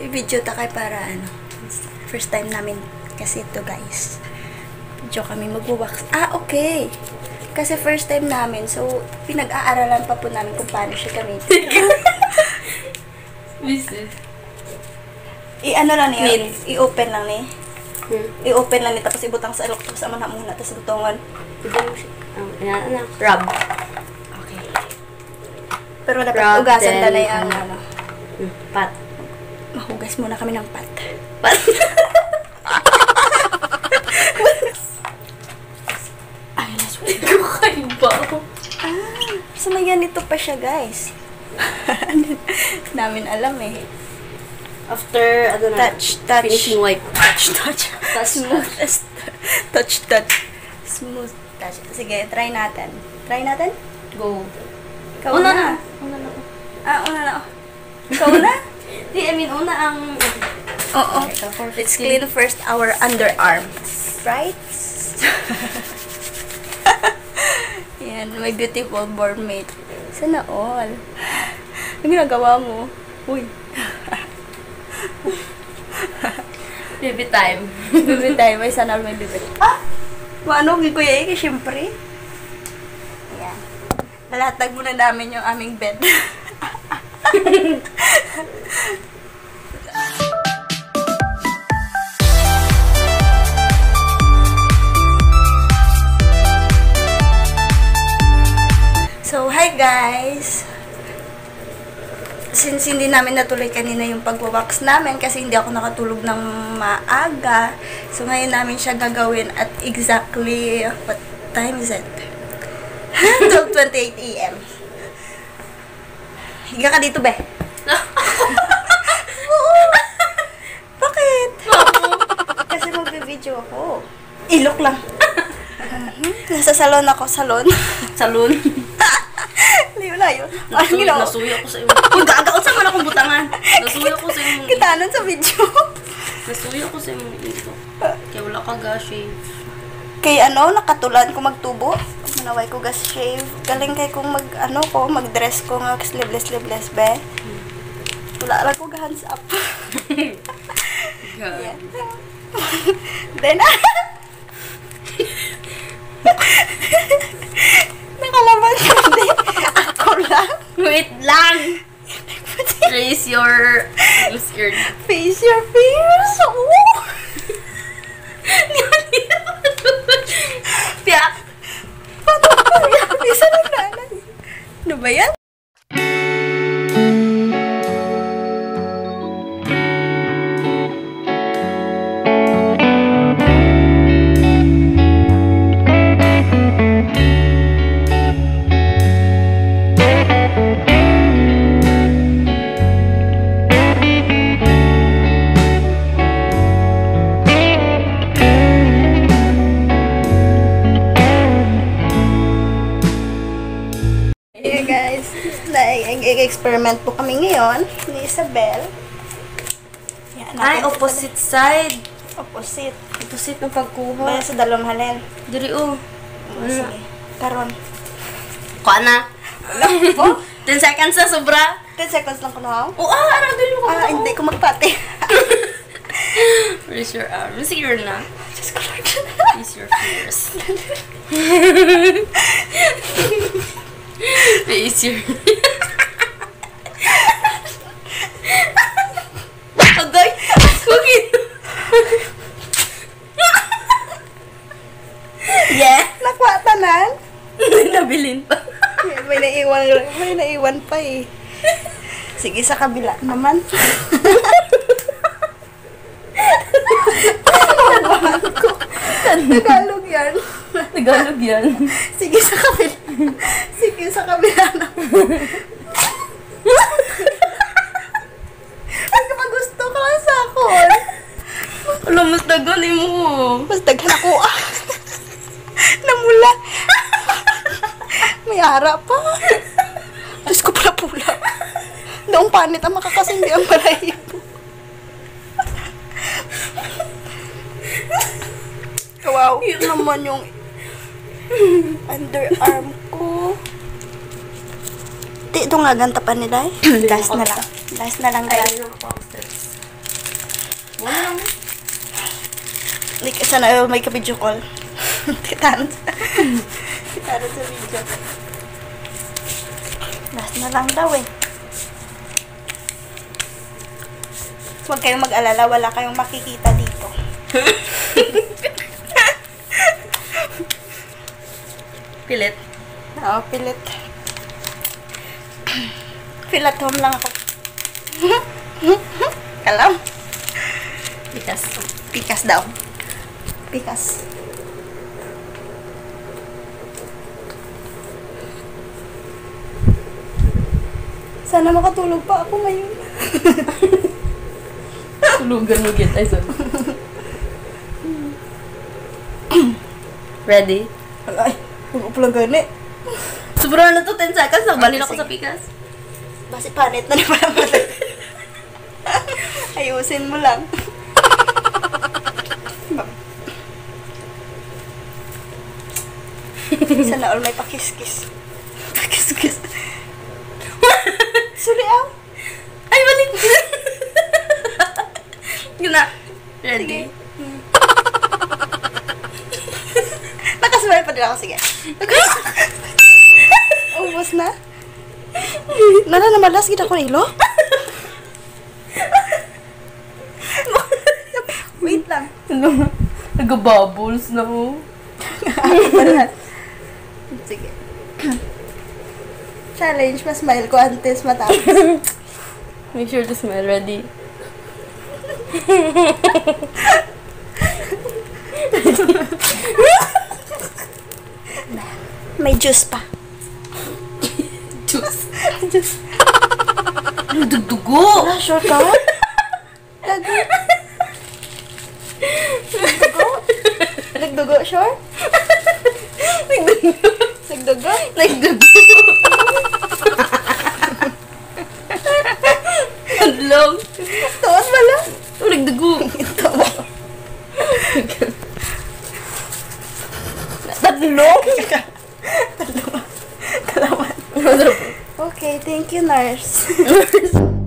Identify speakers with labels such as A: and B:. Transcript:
A: I-video ta kay para ano. First time namin kasi ito guys. Video kami magwawax. Ah, okay. Kasi first time namin, so pinag-aaralan pa po namin kung paano siya gamitin.
B: Business.
A: I-ano lang niya,
B: Min.
A: i-open lang ni.
B: Hmm.
A: I-open lang ni, tapos ibutang sa ilok, tapos ama na muna, tapos butongan.
B: Ito mo siya. Na. Rub.
A: Okay. Pero dapat
B: Rub,
A: ugasan na na yung
B: ano.
A: ano.
B: Hmm. Pat.
A: Mahugas muna kami ng pat.
B: Pat.
A: Ay, last one.
B: Kakaiba.
A: Ah, so may ganito pa siya, guys. Namin alam eh.
B: After, ano na.
A: Touch, touch.
B: Finishing wipe.
A: Touch, touch.
B: Touch,
A: Smooth. touch, touch. Smooth touch. Sige, try natin. Try natin?
B: Go.
A: Ikaw
B: Una
A: na.
B: na. Una na.
A: Ah, una na. Ikaw na?
B: Ang...
A: Oo.
B: For
A: Let's
B: 15.
A: clean first our underarms. Right? Yan, my beautiful boardmate. Sana all. Ano ginagawa mo? Uy.
B: Baby time.
A: Bibit tayo. May sana all may bibit. Ah! Maano, gikuya eh, syempre. Ayan. Nalatag muna namin yung aming bed. So, hi guys! Since hindi namin natuloy kanina yung pagwawax namin kasi hindi ako nakatulog ng maaga, so ngayon namin siya gagawin at exactly, what time is it? 12.28 a.m. Higa ka dito, be. Oo. Bakit? kasi magbibideo ako. Ilok lang. Nasa salon ako, salon.
B: Salon.
A: Layo-layo. Parang
B: Nasuyo,
A: ginawa.
B: nasuyo ako sa iyo. Uy, gaga, unsa man akong butangan. Nasuyo ako sa iyo.
A: Kitanan sa video.
B: Nasuyo ako sa iyo dito. Kaya wala ka ga-shave.
A: kay ano, nakatulan ko magtubo. Manaway ko gas shave. Galing kay kung mag, ano ko, mag-dress ko nga sleeveless, sleeveless, be. Wala lang ko hands up.
B: God.
A: Then, nakalaman ko hindi. Lang.
B: Wait lang! Raise your face your
A: Face your fears. Oh. Nag-experiment po kami ngayon ni Isabel. Yan,
B: Ay, opposite side.
A: Opposite.
B: Opposite ng pagkuha.
A: Baya sa dalawang halin.
B: Diri oh.
A: Oh, Sige. Karon.
B: Kuha na.
A: Oh,
B: 10 seconds na sobra.
A: 10 seconds lang ko na.
B: Oh, ah, ano din mo
A: Ah, hindi ko magpati.
B: Raise your arm. Sige na.
A: Diyos ko, Lord.
B: Raise your fears. Raise your...
A: naiwan, may naiwan pa eh. Sige, sa kabila naman. Tagalog yan.
B: Tagalog yan.
A: Sige, sa kabila. Sige, sa kabila naman. Pagka gusto ka lang sa akon.
B: Alam, mas dagan mo.
A: Mas daghan ako ah. May ara pa. Diyos ko pala pula. Noong panit ang makakasindi ang balahibo. Wow, yun naman yung underarm ko. Di, ito nga ganta pa nila eh. Last na lang. Last na lang guys.
B: Wala lang.
A: Like, sana may ka-video call. Titanan sa... Titanan sa video. Last na lang daw eh. Huwag kayong mag-alala, wala kayong makikita dito.
B: Pilit.
A: Oo, pilit. Feel at home lang ako. Kalam.
B: Bigas.
A: Pikas daw. Pikas. Sana makatulog pa ako ngayon.
B: Tulugan mo git. Ay, sorry. Ready?
A: Ay, huwag ko lang gani.
B: Sobrang na to, 10 seconds. Nagbalin ako sa pikas.
A: Basi panit na naman ang mata. Ayusin mo lang. Sana all may pakiskis. Pakiskis. Suli ah.
B: Ay, balik! Yun na. Ready?
A: Nakasmile pa din ako. Sige. Ubus na. Nala na malas kita ko ilo. Wait lang.
B: Ano? Nag-bubbles na oh.
A: Sige. Challenge, mas smile ko antes matapos.
B: Make sure to smell. Ready?
A: May juice pa.
B: Juice.
A: juice.
B: Dugdugo?
A: Wala, sure ka? Gago. Nagdugo? Nagdugo, sure? Nagdugo?
B: Nagdugo. Hadlong.
A: Tuon wala.
B: Oh, nagdugo.
A: Ito.
B: Tatlo?
A: Kalaman. Okay, thank you, nurse.